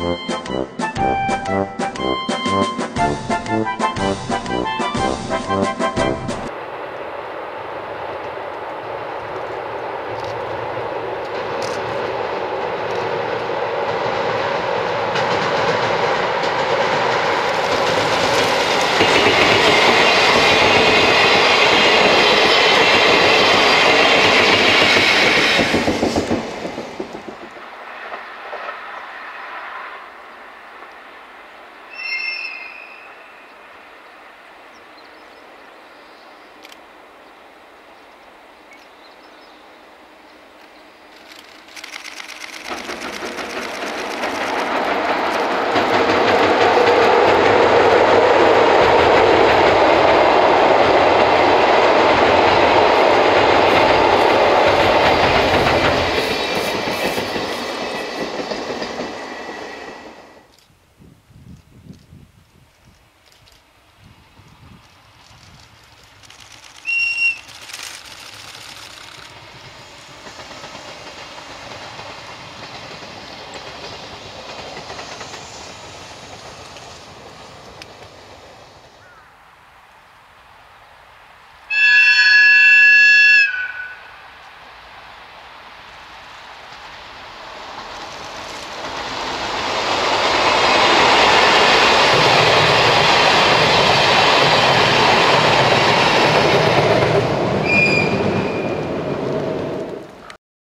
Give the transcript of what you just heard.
Música